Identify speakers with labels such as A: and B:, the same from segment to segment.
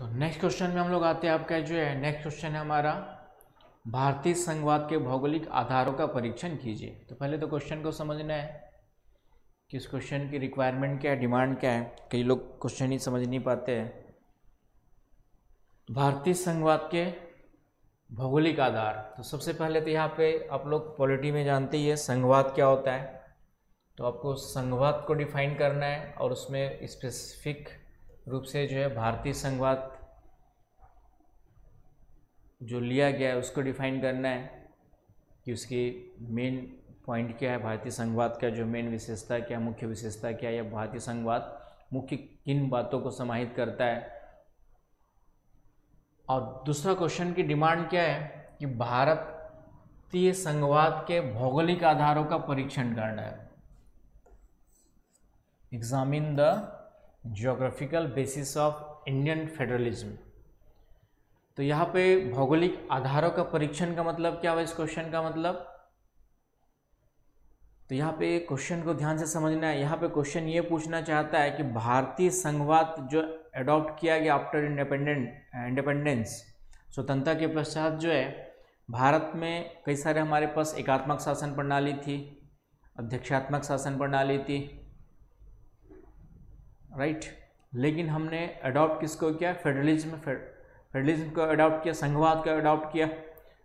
A: तो next question में हम लोग आते हैं आपका जो है नेक्स्ट क्वेश्चन है हमारा, भारतीय संघवाद के भौगोलिक आधारों का परीक्षण कीजिए। तो पहले तो क्वेश्चन को समझना है कि इस क्वेश्चन की रिक्वायरमेंट क्या है डिमांड क्या है? कई लोग क्वेश्चन ही समझ नहीं पाते हैं। भारतीय संघवाद के भौगोलिक आधार। तो सबसे पहले तो यहाँ पे आप लोग पॉलिटी में जानते ही है, संघवाद क्या होता है। तो आपको संघवाद को डिफाइन करना है और उसमें स्पेसिफिक रूप से जो है भारतीय संघवाद जो लिया गया है, उसको डिफाइन करना है कि उसकी मेन पॉइंट क्या है, भारतीय संघवाद का जो मेन विशेषता क्या, मुख्य विशेषता क्या या भारतीय संघवाद मुख्य किन बातों को समाहित करता है? और दूसरा क्वेश्चन की डिमांड क्या है कि भारतीय संघवाद के भौगोलिक आधारों का परीक्षण करना है। Examine the geographical basis of Indian federalism तो यहाँ पे भौगोलिक आधारों का परीक्षण का मतलब क्या हुआ इस क्वेश्चन का मतलब? तो यहाँ पे क्वेश्चन को ध्यान से समझना है। यहाँ पे क्वेश्चन ये पूछना चाहता है कि भारतीय संघवाद जो अडॉप्ट किया गया आफ्टर इंडिपेंडेंट इंडिपेंडेंस स्वतंत्रता के पश्चात जो है, भारत में कई सारे हमारे पास एकात्मक शासन प्रणाली थी, अध्यक्षात्मक शासन प्रणाली थी राइट? लेकिन हमने अडॉप्ट किसको किया? फेडरलिज्म फेडरलिज्म को अडॉप्ट किया, संघवाद को अडॉप्ट किया।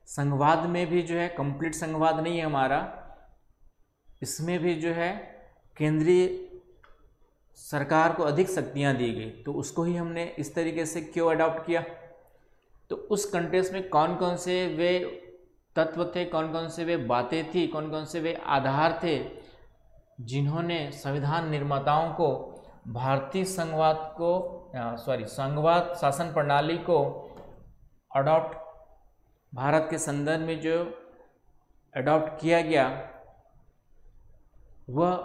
A: संघवाद में भी जो है कंप्लीट संघवाद नहीं है हमारा। इसमें भी जो है, केंद्रीय सरकार को अधिक शक्तियाँ दी गई। तो उसको ही हमने इस तरीके से क्यों अडॉप्ट किया? तो उस कंटेस्ट में कौन कौन से वे तत्व थे कौन कौन से वे बातें थी कौन कौन से वे आधार थे, जिन्होंने संविधान निर्माताओं को भारतीय संघवाद को सॉरी संघवाद शासन प्रणाली को अडॉप्ट भारत के संदर्भ में जो अडॉप्ट किया गया, वह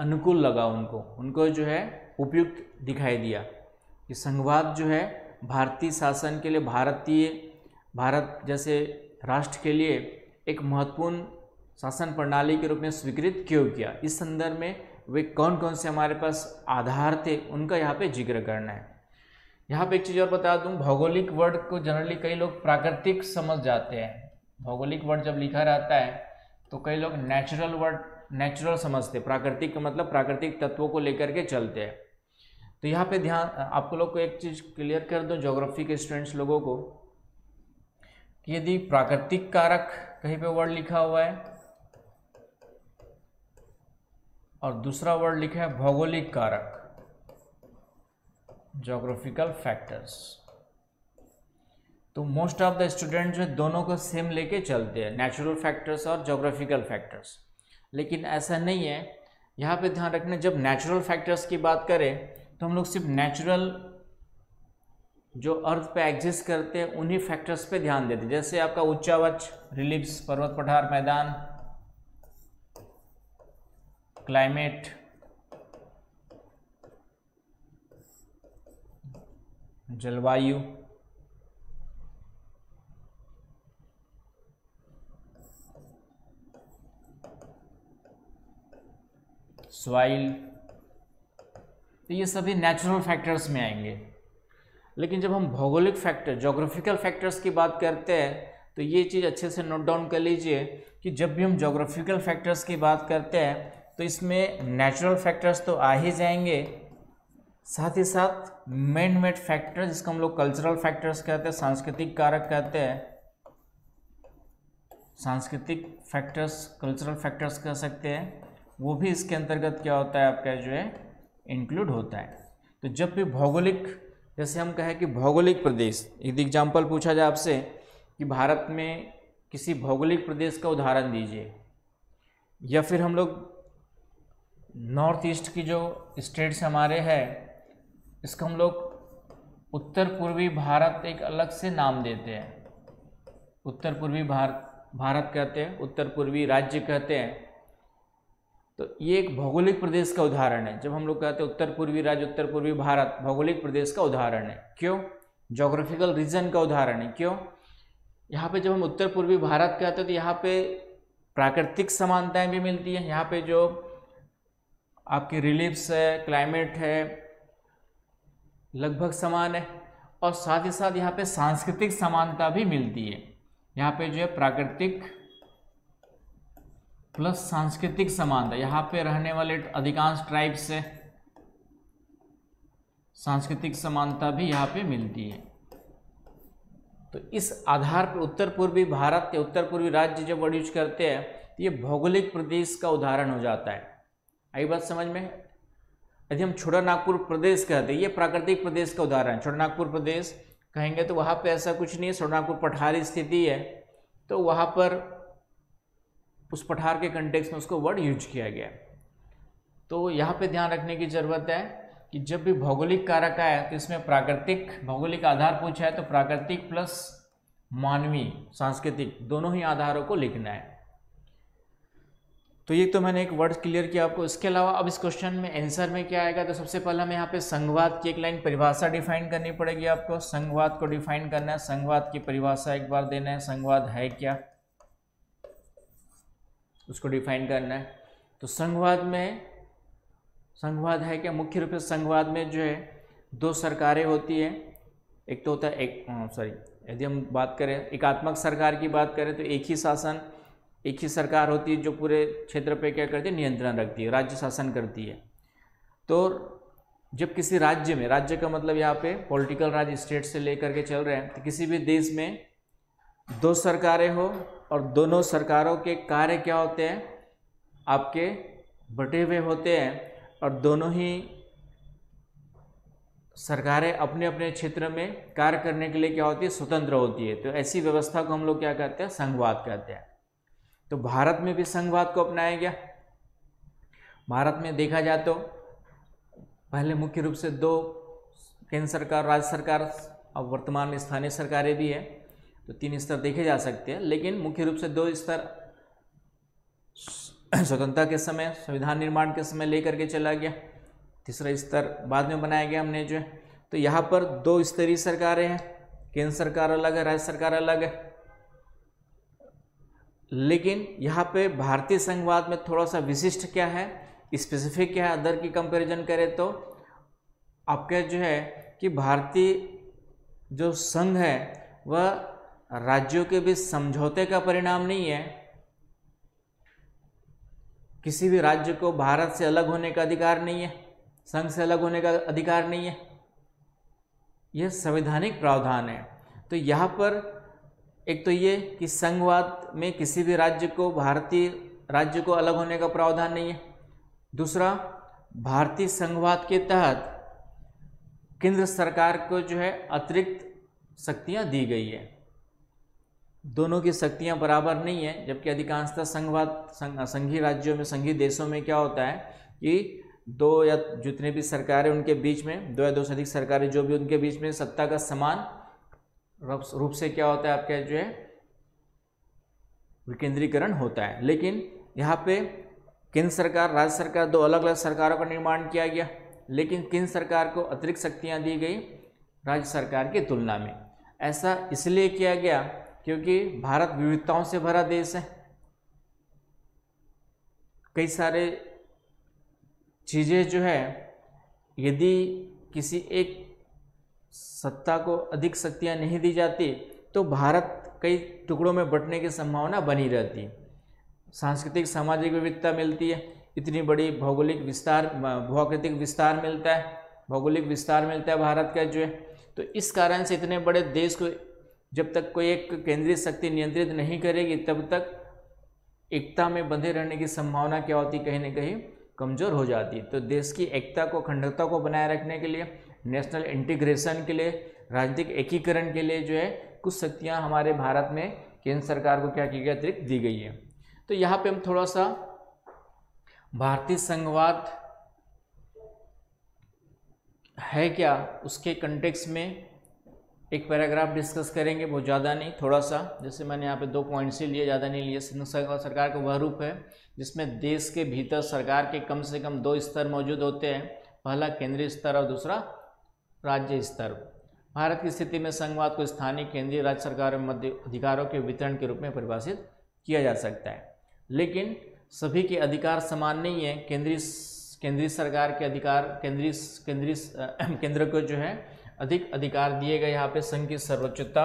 A: अनुकूल लगा उनको। उनको जो है उपयुक्त दिखाई दिया। कि संघवाद जो है भारतीय शासन के लिए, भारतीय, भारत जैसे राष्ट्र के लिए एक महत्वपूर्ण शासन प्रणाली के रूप में स्वीकृत क्यों किया? इस संदर्भ में वे कौन कौन से हमारे पास आधार थे, उनका यहाँ पे ज़िक्र करना है। यहाँ पे एक चीज़ और बता दूँ, भौगोलिक वर्ड को जनरली कई लोग प्राकृतिक समझ जाते हैं। भौगोलिक वर्ड जब लिखा रहता है तो कई लोग नेचुरल वर्ड नेचुरल समझते प्राकृतिक मतलब प्राकृतिक तत्वों को लेकर के चलते हैं। तो यहाँ पे ध्यान, आपको लोग को एक चीज़ क्लियर कर दो ज्योग्राफी के स्टूडेंट्स लोगों को, कि यदि प्राकृतिक कारक कहीं पे वर्ड लिखा हुआ है और दूसरा वर्ड लिखा है भौगोलिक कारक जोग्राफिकल फैक्टर्स तो मोस्ट ऑफ़ द स्टूडेंट जो दोनों को सेम लेके चलते हैं नेचुरल फैक्टर्स और जोग्राफिकल फैक्टर्स लेकिन ऐसा नहीं है, यहाँ पे ध्यान रखना, जब नेचुरल फैक्टर्स की बात करें तो हम लोग सिर्फ़ नेचुरल जो अर्थ पे एग्जिस्ट करते हैं, उन्हीं फैक्टर्स पे ध्यान देते हैं. जैसे आपका उच्चावच रिलीफ्स पर्वत, पठार, मैदान क्लाइमेट जलवायु सॉइल तो ये सभी नेचुरल फैक्टर्स में आएँगे। लेकिन जब हम भौगोलिक फैक्टर जोग्राफिकल फैक्टर्स की बात करते हैं तो ये चीज़ अच्छे से नोट डाउन कर लीजिए कि जब भी हम जोग्राफिकल फैक्टर्स की बात करते हैं तो इसमें नेचुरल फैक्टर्स तो आ ही जाएँगे। साथ ही साथ मैन मेड फैक्टर जिसको हम लोग कल्चरल फैक्टर्स कहते हैं, सांस्कृतिक कारक कहते हैं, सांस्कृतिक फैक्टर्स कल्चरल फैक्टर्स कह सकते हैं, वो भी इसके अंतर्गत क्या होता है, आपका जो है इंक्लूड होता है। तो जब भी भौगोलिक, जैसे हम कहें कि भौगोलिक प्रदेश, एक एग्ज़ाम्पल पूछा जाए आपसे कि भारत में किसी भौगोलिक प्रदेश का उदाहरण दीजिए, या फिर हम लोग नॉर्थ ईस्ट की जो स्टेट्स हमारे हैं, इसको हम लोग उत्तर पूर्वी भारत एक अलग से नाम देते हैं। उत्तर पूर्वी भारत भारत कहते हैं, उत्तर पूर्वी राज्य कहते हैं। तो ये एक भौगोलिक प्रदेश का उदाहरण है। जब हम लोग कहते हैं उत्तर पूर्वी राज्य, उत्तर पूर्वी भारत, भौगोलिक प्रदेश का उदाहरण है। क्यों? जोग्राफिकल रीजन का उदाहरण है। क्यों? यहाँ पे जब हम उत्तर पूर्वी भारत कहते हैं तो यहाँ पे प्राकृतिक समानताएँ भी मिलती हैं। यहाँ पे जो आपके रिलीफ्स है क्लाइमेट है, लगभग समान है और साथ ही साथ यहाँ पे सांस्कृतिक समानता भी मिलती है। यहाँ पे जो है प्राकृतिक प्लस सांस्कृतिक समानता, यहाँ पे रहने वाले अधिकांश ट्राइब से सांस्कृतिक समानता भी यहाँ पे मिलती है। तो इस आधार पर उत्तर पूर्वी भारत के उत्तर पूर्वी राज्य जब वर्ड यूज़ करते हैं तो ये भौगोलिक प्रदेश का उदाहरण हो जाता है। आई बात समझ में? यदि हम छोटा नागपुर प्रदेश कहते हैं, ये प्राकृतिक प्रदेश का उदाहरण छोटा नागपुर प्रदेश कहेंगे तो वहाँ पे ऐसा कुछ नहीं है, छोटा नागपुर पठारी स्थिति है। तो वहाँ पर उस पठार के कंटेक्स में उसको वर्ड यूज़ किया गया। तो यहाँ पे ध्यान रखने की ज़रूरत है कि जब भी भौगोलिक कारक आया तो इसमें प्राकृतिक, भौगोलिक आधार पूछा है तो प्राकृतिक प्लस मानवीय, सांस्कृतिक, दोनों ही आधारों को लिखना है। तो ये तो मैंने एक वर्ड क्लियर किया आपको। इसके अलावा अब इस क्वेश्चन में आंसर में क्या आएगा? तो सबसे पहले हमें यहाँ पे संघवाद की एक लाइन परिभाषा डिफाइन करनी पड़ेगी आपको। संघवाद को डिफाइन करना है। संघवाद की परिभाषा एक बार देना है। संघवाद है क्या? उसको डिफाइन करना है। तो संघवाद में, संघवाद है क्या? मुख्य रूप से संघवाद में जो है, दो सरकारें होती है। एक तो होता है, एक सॉरी यदि हम बात करें, एकात्मक सरकार की बात करें तो एक ही शासन एक ही सरकार होती है जो पूरे क्षेत्र पे क्या करती है? नियंत्रण रखती है, राज्य शासन करती है। तो जब किसी राज्य में, राज्य का मतलब यहाँ पे पॉलिटिकल राज्य स्टेट से लेकर के चल रहे हैं तो किसी भी देश में दो सरकारें हो और दोनों सरकारों के कार्य क्या होते हैं? आपके बटे हुए होते हैं और दोनों ही सरकारें अपने अपने क्षेत्र में कार्य करने के लिए क्या होती है? स्वतंत्र होती है। तो ऐसी व्यवस्था को हम लोग क्या कहते हैं? संघवाद कहते हैं। तो भारत में भी संघवाद को अपनाया गया। भारत में देखा जाए तो पहले मुख्य रूप से दो केंद्र सरकार, राज्य सरकार और वर्तमान में स्थानीय सरकारें भी है तो तीन स्तर देखे जा सकते हैं। लेकिन मुख्य रूप से दो स्तर स्वतंत्रता के समय, संविधान निर्माण के समय लेकर के चला गया। तीसरा स्तर बाद में बनाया गया हमने जो है। तो यहाँ पर दो स्तरीय सरकारें हैं। केंद्र सरकार अलग है, राज्य सरकार अलग है। लेकिन यहाँ पे भारतीय संघवाद में थोड़ा सा विशिष्ट क्या है? स्पेसिफिक क्या है? अदर की कंपैरिजन करें तो आपके जो है कि भारतीय जो संघ है, वह राज्यों के बीच समझौते का परिणाम नहीं है। किसी भी राज्य को भारत से अलग होने का अधिकार नहीं है। संघ से अलग होने का अधिकार नहीं है। यह संवैधानिक प्रावधान है। तो यहाँ पर एक तो ये कि संघवाद में किसी भी राज्य को, भारतीय राज्य को अलग होने का प्रावधान नहीं है। दूसरा, भारतीय संघवाद के तहत केंद्र सरकार को जो है अतिरिक्त शक्तियाँ दी गई है। दोनों की शक्तियाँ बराबर नहीं है, जबकि अधिकांशतः संघवाद संघीय राज्यों में संघीय देशों में क्या होता है कि दो या जितने भी सरकारें उनके बीच में, दो या दो से अधिक सरकारें जो भी उनके बीच में सत्ता का समान रूप से क्या होता है आपका जो है, विकेंद्रीकरण होता है। लेकिन यहाँ पे केंद्र सरकार, राज्य सरकार, दो अलग अलग सरकारों का निर्माण किया गया। लेकिन केंद्र सरकार को अतिरिक्त शक्तियाँ दी गई राज्य सरकार की तुलना में। ऐसा इसलिए किया गया क्योंकि भारत विविधताओं से भरा देश है। कई सारे चीज़ें जो है, यदि किसी एक सत्ता को अधिक शक्तियाँ नहीं दी जाती तो भारत कई टुकड़ों में बंटने की संभावना बनी रहती सांस्कृतिक, सामाजिक विविधता मिलती है, इतनी बड़ी भौगोलिक विस्तार भौगोलिक विस्तार मिलता है, भौगोलिक विस्तार मिलता है भारत का जो है। तो इस कारण से इतने बड़े देश को जब तक कोई एक केंद्रीय शक्ति नियंत्रित नहीं करेगी, तब तक एकता में बंधे रहने की संभावना क्या होती, कहीं ना कहीं कमज़ोर हो जाती तो देश की एकता को, अखंडता को बनाए रखने के लिए नेशनल इंटीग्रेशन के लिए, राजनीतिक एकीकरण के लिए जो है, कुछ शक्तियाँ हमारे भारत में केंद्र सरकार को क्या की गई, अतिरिक्त दी गई है। तो यहाँ पे हम थोड़ा सा भारतीय संघवाद है क्या, उसके कंटेक्स में एक पैराग्राफ डिस्कस करेंगे, बहुत ज़्यादा नहीं थोड़ा सा जैसे मैंने यहाँ पे दो पॉइंट्स ही लिए, ज़्यादा नहीं लिए। सरकार का वह रूप है, जिसमें देश के भीतर सरकार के कम से कम दो स्तर मौजूद होते हैं। पहला केंद्रीय स्तर और दूसरा राज्य स्तर। भारत की स्थिति में संघवाद को स्थानीय केंद्रीय राज्य सरकारों में मध्य अधिकारों के वितरण के रूप में परिभाषित किया जा सकता है। लेकिन सभी के अधिकार समान नहीं है। केंद्रीय केंद्रीय सरकार के अधिकार, केंद्रीय केंद्रीय केंद्र को जो है अधिक अधिकार दिए गए यहाँ पे संघ की सर्वोच्चता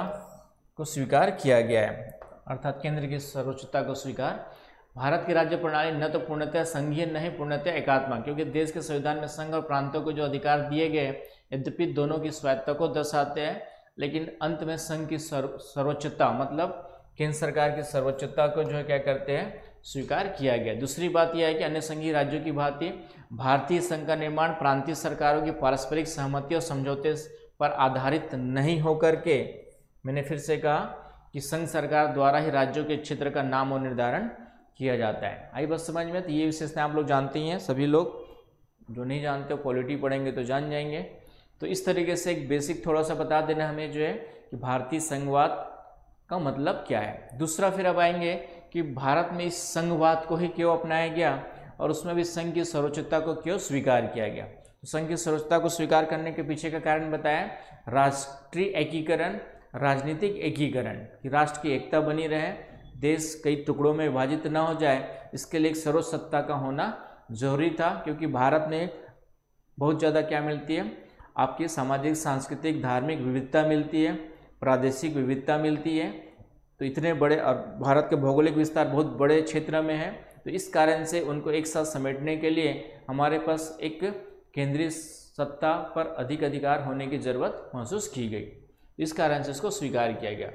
A: को स्वीकार किया गया है। अर्थात केंद्र की सर्वोच्चता को स्वीकार। भारत की राज्य प्रणाली न तो पूर्णतः संघीय, न ही पूर्णतः एकात्मा, क्योंकि देश के संविधान में संघ और प्रांतों को जो अधिकार दिए गए यद्यपि दोनों की स्वायत्ता को दर्शाते हैं, लेकिन अंत में संघ की सर्वोच्चता मतलब केंद्र सरकार की सर्वोच्चता को जो है क्या करते हैं? स्वीकार किया गया। दूसरी बात यह है कि अन्य संघीय राज्यों की भांति, भारतीय संघ का निर्माण प्रांतीय सरकारों की पारस्परिक सहमति और समझौते पर आधारित नहीं होकर के, मैंने फिर से कहा कि संघ सरकार द्वारा ही राज्यों के क्षेत्र का नाम और निर्धारण किया जाता है। आई बस समझ में तो ये विशेषता आप लोग जानते ही हैं, सभी लोग। जो नहीं जानते पॉलिटी पढ़ेंगे तो जान जाएँगे। तो इस तरीके से एक बेसिक थोड़ा सा बता देना हमें जो है कि भारतीय संघवाद का मतलब क्या है। दूसरा फिर अब आएँगे कि भारत में इस संघवाद को ही क्यों अपनाया गया और उसमें भी संघ की सर्वोच्चता को क्यों स्वीकार किया गया। तो संघ की सर्वोच्चता को स्वीकार करने के पीछे का कारण बताया, राष्ट्रीय एकीकरण, राजनीतिक एकीकरण, कि राष्ट्र की एकता बनी रहे, देश कई टुकड़ों में विभाजित न हो जाए, इसके लिए एक सर्वोच्च सत्ता का होना ज़रूरी था, क्योंकि भारत में बहुत ज़्यादा क्या मिलती है आपकी सामाजिक, सांस्कृतिक, धार्मिक विविधता मिलती है, प्रादेशिक विविधता मिलती है। तो इतने बड़े और भारत के भौगोलिक विस्तार बहुत बड़े क्षेत्र में है। तो इस कारण से उनको एक साथ समेटने के लिए हमारे पास एक केंद्रीय सत्ता पर अधिक अधिकार होने की ज़रूरत महसूस की गई। इस कारण से इसको स्वीकार किया गया।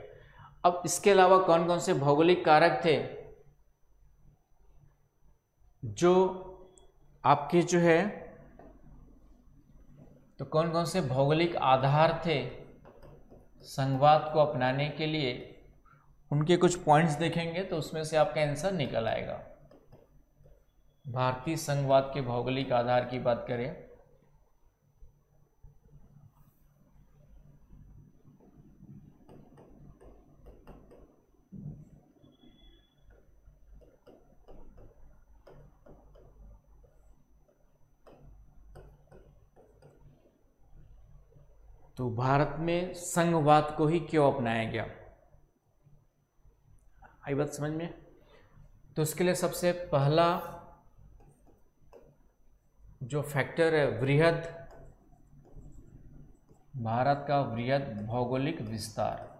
A: अब इसके अलावा कौन कौन से भौगोलिक कारक थे जो आपके जो है तो कौन कौन से भौगोलिक आधार थे संघवाद को अपनाने के लिए? उनके कुछ पॉइंट्स देखेंगे तो उसमें से आपका आंसर निकल आएगा। भारतीय संघवाद के भौगोलिक आधार की बात करें तो भारत में संघवाद को ही क्यों अपनाया गया? आई बात समझ में? तो उसके लिए सबसे पहला जो फैक्टर है, वृहद, भारत का वृहद भौगोलिक विस्तार।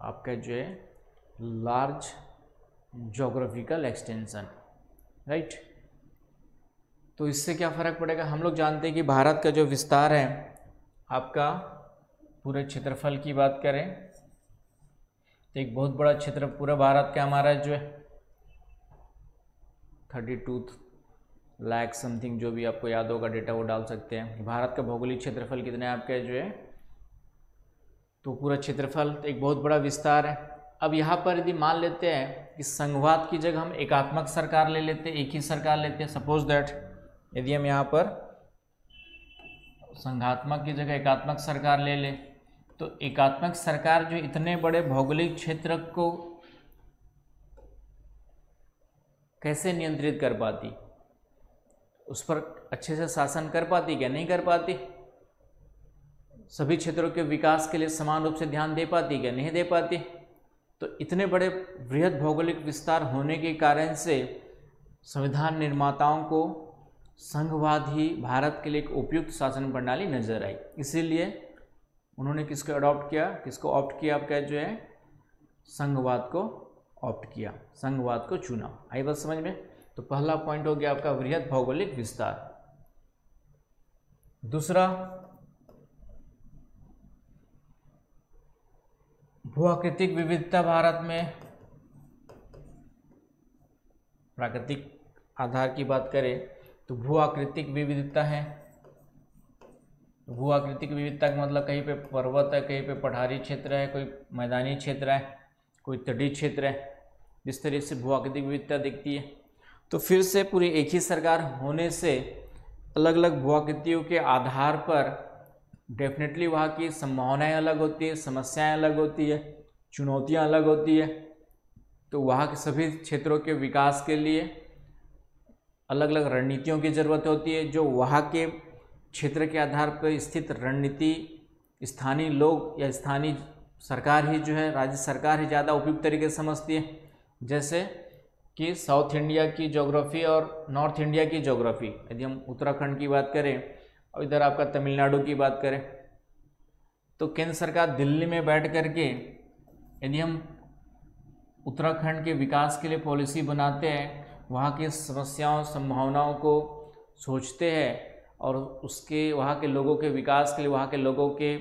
A: आपका जो है लार्ज जोग्राफिकल एक्सटेंशन राइट तो इससे क्या फ़र्क पड़ेगा? हम लोग जानते हैं कि भारत का जो विस्तार है, आपका पूरे क्षेत्रफल की बात करें तो एक बहुत बड़ा क्षेत्र पूरा भारत का हमारा जो है थर्टी टू लैख समथिंग जो भी आपको याद होगा डेटा वो डाल सकते हैं भारत का भौगोलिक क्षेत्रफल कितने आपके जो है तो पूरा क्षेत्रफल एक बहुत बड़ा विस्तार है। अब यहाँ पर यदि मान लेते हैं कि संघवाद की जगह हम एकात्मक सरकार ले लेते हैं, एक ही सरकार लेते हैं सपोज़ दैट यदि हम यहाँ पर संघात्मक की जगह एकात्मक सरकार ले ले तो एकात्मक सरकार जो इतने बड़े भौगोलिक क्षेत्र को कैसे नियंत्रित कर पाती? उस पर अच्छे से शासन कर पाती क्या? नहीं कर पाती। सभी क्षेत्रों के विकास के लिए समान रूप से ध्यान दे पाती क्या? नहीं दे पाती। तो इतने बड़े वृहद भौगोलिक विस्तार होने के कारण से संविधान निर्माताओं को संघवाद ही भारत के लिए एक उपयुक्त शासन प्रणाली नज़र आई। इसीलिए उन्होंने किसको अडॉप्ट किया, किसको ऑप्ट किया आपका जो है, संघवाद को ऑप्ट किया, संघवाद को चुना। आई बात समझ में? तो पहला पॉइंट हो गया आपका वृहद भौगोलिक विस्तार। दूसरा भूआकृतिक विविधता भारत में। प्राकृतिक आधार की बात करें तो भू आकृतिक विविधता है। भू आकृतिक विविधता का मतलब कहीं पे पर्वत है, कहीं पे पठारी क्षेत्र है, कोई मैदानी क्षेत्र है, कोई तटीय क्षेत्र है। जिस तरह से भू आकृतिक विविधता दिखती है। तो फिर से पूरी एक ही सरकार होने से अलग अलग भूआकृतियों के आधार पर डेफिनेटली वहाँ की संभावनाएँ अलग होती है, समस्याएँ अलग होती है, चुनौतियाँ अलग होती है। तो वहाँ के सभी क्षेत्रों के विकास के लिए अलग अलग रणनीतियों की ज़रूरत होती है, जो वहाँ के क्षेत्र के आधार पर स्थित रणनीति, स्थानीय लोग या स्थानीय सरकार ही जो है, राज्य सरकार ही ज़्यादा उपयुक्त तरीके से समझती है। जैसे कि साउथ इंडिया की जोग्राफ़ी और नॉर्थ इंडिया की जोग्राफ़ी यदि हम उत्तराखंड की बात करें और इधर आपका तमिलनाडु की बात करें तो केंद्र सरकार दिल्ली में बैठ कर के यदि हम उत्तराखंड के विकास के लिए पॉलिसी बनाते हैं, वहाँ की समस्याओं, संभावनाओं को सोचते हैं और उसके, वहाँ के लोगों के विकास के लिए, वहाँ के लोगों के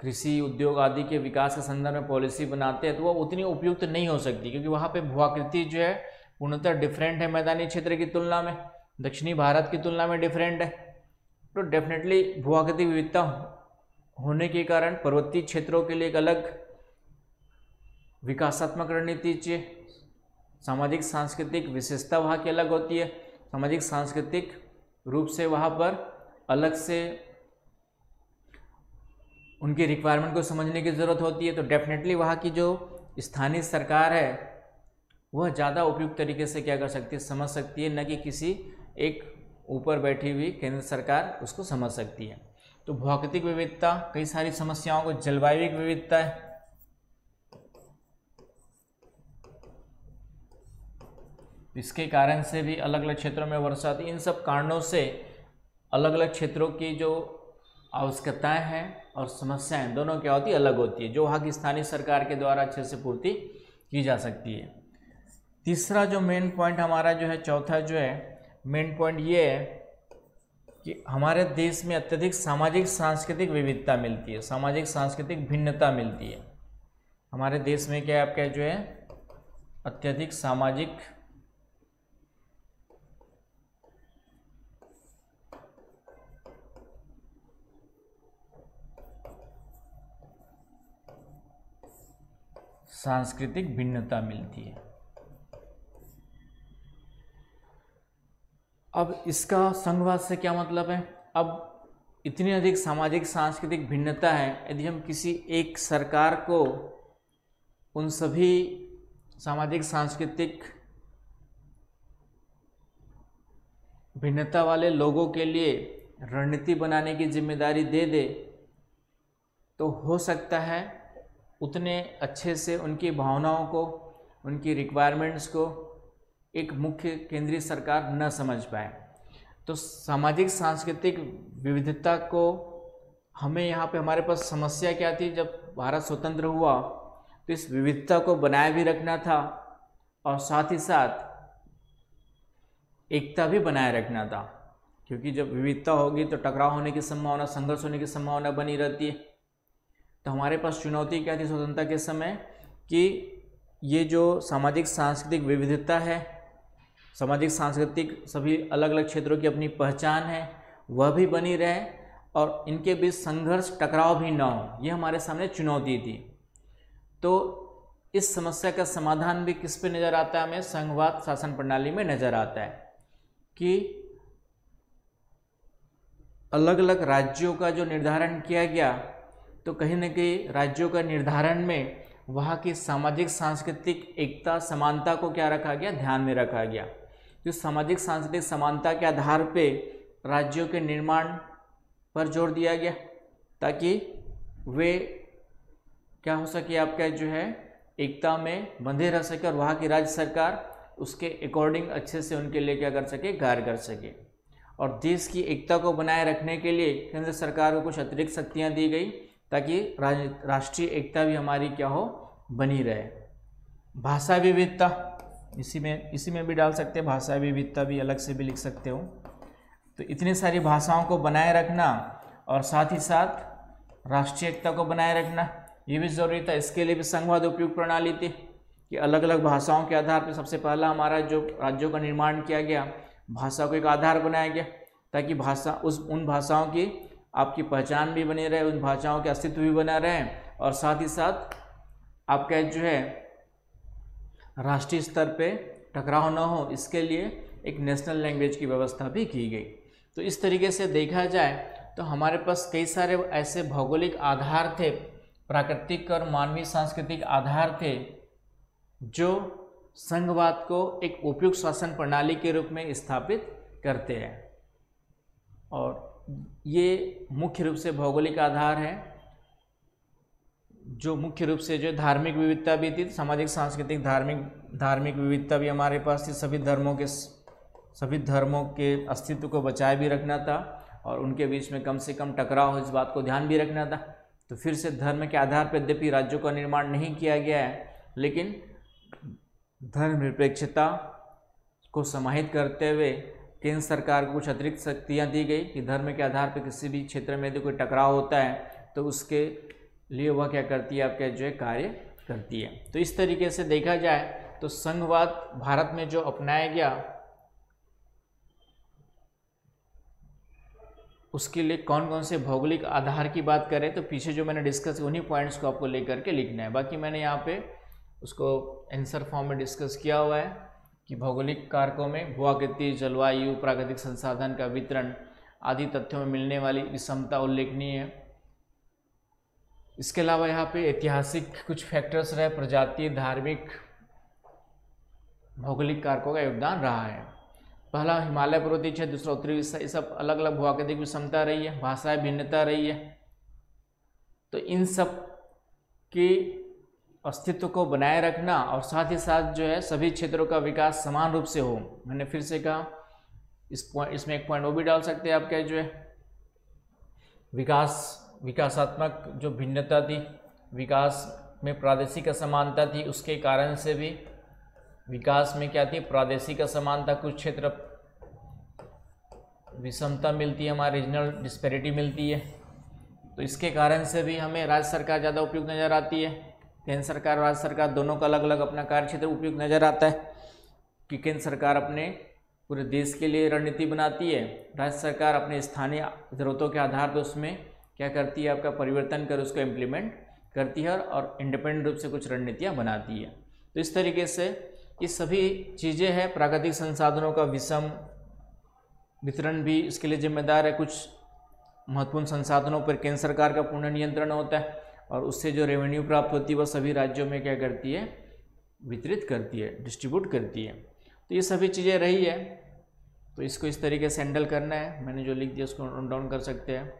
A: कृषि उद्योग आदि के विकास के संदर्भ में पॉलिसी बनाते हैं तो वह उतनी उपयुक्त नहीं हो सकती क्योंकि वहाँ पे भूआकृति जो है पूर्णतः डिफरेंट है मैदानी क्षेत्र की तुलना में, दक्षिणी भारत की तुलना में डिफरेंट है। तो डेफिनेटली भूआकृति विविधता होने के कारण पर्वतीय क्षेत्रों के लिए एक अलग विकासात्मक रणनीति चाहिए सामाजिक, सांस्कृतिक विशेषता वहाँ की अलग होती है। सामाजिक, सांस्कृतिक रूप से वहाँ पर अलग से उनकी रिक्वायरमेंट को समझने की ज़रूरत होती है। तो डेफिनेटली वहाँ की जो स्थानीय सरकार है, वह ज़्यादा उपयुक्त तरीके से क्या कर सकती है, समझ सकती है, न कि किसी एक ऊपर बैठी हुई केंद्र सरकार उसको समझ सकती है। तो भौतिक विविधता, कई सारी समस्याओं को जलवायु विविधता है। इसके कारण से भी अलग अलग क्षेत्रों में वर्षा इन सब कारणों से अलग अलग क्षेत्रों की जो आवश्यकताएँ हैं और समस्याएँ दोनों क्या होती अलग होती है, जो वहाँ की स्थानीय सरकार के द्वारा अच्छे से पूर्ति की जा सकती है। तीसरा जो मेन पॉइंट हमारा जो है, चौथा जो है मेन पॉइंट ये है कि हमारे देश में अत्यधिक सामाजिक, सांस्कृतिक विविधता मिलती है, सामाजिक, सांस्कृतिक भिन्नता मिलती है। हमारे देश में क्या आपका जो है, अत्यधिक सामाजिक सांस्कृतिक भिन्नता मिलती है। अब इसका संघवाद से क्या मतलब है? अब इतनी अधिक सामाजिक, सांस्कृतिक भिन्नता है, यदि हम किसी एक सरकार को उन सभी सामाजिक, सांस्कृतिक भिन्नता वाले लोगों के लिए रणनीति बनाने की ज़िम्मेदारी दे दे तो हो सकता है उतने अच्छे से उनकी भावनाओं को, उनकी रिक्वायरमेंट्स को एक मुख्य केंद्रीय सरकार न समझ पाए। तो सामाजिक, सांस्कृतिक विविधता को हमें यहाँ पे हमारे पास समस्या क्या थी? जब भारत स्वतंत्र हुआ तो इस विविधता को बनाए भी रखना था और साथ ही साथ एकता भी बनाए रखना था। क्योंकि जब विविधता होगी तो टकराव होने की संभावना, संघर्ष होने की संभावना बनी रहती है। तो हमारे पास चुनौती क्या थी स्वतंत्रता के समय? कि ये जो सामाजिक, सांस्कृतिक विविधता है सामाजिक, सांस्कृतिक सभी अलग अलग क्षेत्रों की अपनी पहचान है, वह भी बनी रहे और इनके बीच संघर्ष, टकराव भी ना हो, ये हमारे सामने चुनौती थी। तो इस समस्या का समाधान भी किस पे नज़र आता है? हमें संघवाद शासन प्रणाली में नज़र आता है कि अलग अलग राज्यों का जो निर्धारण किया गया तो कहीं ना कहीं राज्यों का निर्धारण में वहाँ की सामाजिक, सांस्कृतिक एकता, समानता को क्या रखा गया? ध्यान में रखा गया। जो सामाजिक, सांस्कृतिक समानता के आधार पे राज्यों के निर्माण पर ज़ोर दिया गया, ताकि वे क्या हो सके आपका जो है, एकता में बंधे रह सके और वहाँ की राज्य सरकार उसके अकॉर्डिंग अच्छे से उनके लिए क्या कर सके, कार्य कर सके। और देश की एकता को बनाए रखने के लिए केंद्र सरकार को कुछ अतिरिक्त शक्तियाँ दी गई, ताकि राष्ट्रीय एकता भी हमारी क्या हो, बनी रहे। भाषा विविधता इसी में इसी में भी डाल सकते हैं, भाषा विविधता भी, अलग से भी लिख सकते हो। तो इतनी सारी भाषाओं को बनाए रखना और साथ ही साथ राष्ट्रीय एकता को बनाए रखना, ये भी ज़रूरी था। इसके लिए भी संघवाद उपयुक्त प्रणाली थी कि अलग अलग भाषाओं के आधार पर सबसे पहला हमारा जो राज्यों का निर्माण किया गया, भाषा को एक आधार बनाया गया, ताकि भाषा, उस, उन भाषाओं की आपकी पहचान भी बनी रहे, उन भाषाओं के अस्तित्व भी बना रहे और साथ ही साथ आपका जो है राष्ट्रीय स्तर पे टकराव न हो, इसके लिए एक नेशनल लैंग्वेज की व्यवस्था भी की गई। तो इस तरीके से देखा जाए तो हमारे पास कई सारे ऐसे भौगोलिक आधार थे, प्राकृतिक और मानवीय सांस्कृतिक आधार थे, जो संघवाद को एक उपयुक्त शासन प्रणाली के रूप में स्थापित करते हैं। और ये मुख्य रूप से भौगोलिक आधार है। जो मुख्य रूप से जो धार्मिक विविधता भी थी, सामाजिक, सांस्कृतिक, धार्मिक धार्मिक विविधता भी हमारे पास थी। सभी धर्मों के सभी धर्मों के अस्तित्व को बचाए भी रखना था और उनके बीच में कम से कम टकराव हो, इस बात को ध्यान भी रखना था। तो फिर से धर्म के आधार पर यद्यपि राज्यों का निर्माण नहीं किया गया है, लेकिन धर्मनिरपेक्षता को समाहित करते हुए केंद्र सरकार को कुछ अतिरिक्त शक्तियाँ दी गई कि धर्म के आधार पर किसी भी क्षेत्र में यदि कोई टकराव होता है तो उसके लिए वह क्या करती है? आपके जो है कार्य करती है। तो इस तरीके से देखा जाए तो संघवाद भारत में जो अपनाया गया, उसके लिए कौन कौन से भौगोलिक आधार की बात करें तो पीछे जो मैंने डिस्कस उन्हीं पॉइंट्स को आपको लेकर के लिखना है। बाकी मैंने यहाँ पे उसको आंसर फॉर्म में डिस्कस किया हुआ है कि भौगोलिक कारकों में भूआकृति, जलवायु, प्राकृतिक संसाधन का वितरण आदि तथ्यों में मिलने वाली विषमता उल्लेखनीय है। इसके अलावा यहाँ पे ऐतिहासिक कुछ फैक्टर्स रहे प्रजातीय धार्मिक, भौगोलिक कारकों का योगदान रहा है। पहला, हिमालय पर्वतीय क्षेत्र, दूसरा, उत्तरी हिस्सा, ये सब अलग अलग भूआकृतिक विषमता रही है, भाषाएँ भिन्नता रही है। तो इन सब के अस्तित्व को बनाए रखना और साथ ही साथ जो है सभी क्षेत्रों का विकास समान रूप से हो। मैंने फिर से कहा, इस पॉइंट, इसमें एक पॉइंट वो भी डाल सकते हैं आपके जो है। विकास विकासात्मक जो भिन्नता थी, विकास में प्रादेशिक असमानता थी, उसके कारण से भी विकास में क्या थी, प्रादेशिक असमानता कुछ क्षेत्र विषमता मिलती है, हमारे रीजनल डिस्पेरिटी मिलती है। तो इसके कारण से भी हमें राज्य सरकार ज़्यादा उपयुक्त नज़र आती है। केंद्र सरकार, राज्य सरकार दोनों का अलग अलग अपना कार्य क्षेत्र उपयुक्त नज़र आता है कि केंद्र सरकार अपने पूरे देश के लिए रणनीति बनाती है। राज्य सरकार अपने स्थानीय ज़रूरतों के आधार पर उसमें क्या करती है आपका परिवर्तन कर उसको इम्प्लीमेंट करती है और इंडिपेंडेंट रूप से कुछ रणनीतियाँ बनाती है। तो इस तरीके से ये सभी चीज़ें हैं, प्राकृतिक संसाधनों का विषम वितरण भी इसके लिए जिम्मेदार है। कुछ महत्वपूर्ण संसाधनों पर केंद्र सरकार का पूर्ण नियंत्रण होता है और उससे जो रेवेन्यू प्राप्त होती है वह सभी राज्यों में क्या करती है? वितरित करती है डिस्ट्रीब्यूट करती है। तो ये सभी चीज़ें रही है। तो इसको इस तरीके से हैंडल करना है। मैंने जो लिख दिया उसको डाउन कर सकते हैं।